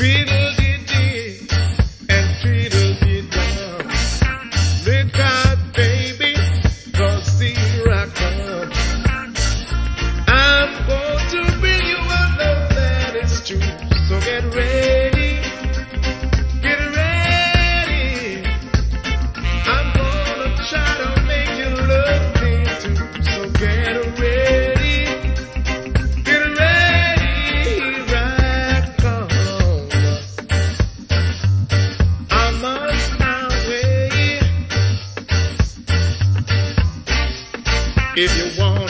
Tweedledee if you want